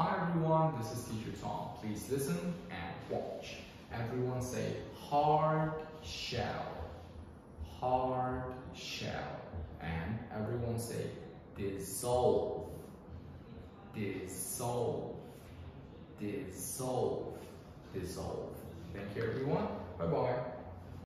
Hi everyone, this is teacher Tom. Please listen and watch. Everyone say hard shell, hard shell. And everyone say dissolve, dissolve, dissolve, dissolve. Thank you